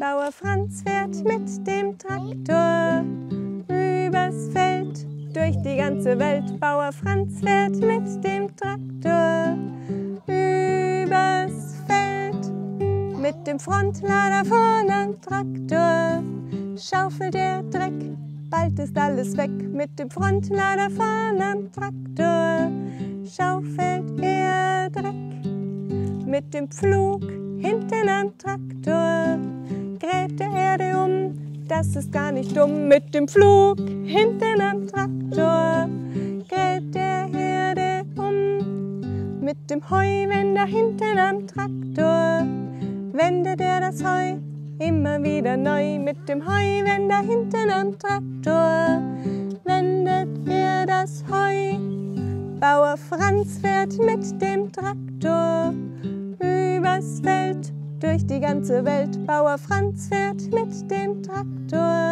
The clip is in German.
Bauer Franz fährt mit dem Traktor übers Feld durch die ganze Welt. Bauer Franz fährt mit dem Traktor übers Feld mit dem Frontlader vorn am Traktor. Schaufelt der Dreck, bald ist alles weg mit dem Frontlader vorn am Traktor. Schaufelt er Dreck mit dem Pflug hinten am Traktor. Das ist gar nicht dumm. Mit dem Pflug hinten am Traktor gräbt der Erde um. Mit dem Heuwender hinten am Traktor wendet er das Heu immer wieder neu. Mit dem Heuwender hinten am Traktor wendet er das Heu. Bauer Franz fährt mit dem Traktor durch die ganze Welt. Bauer Franz fährt mit dem Traktor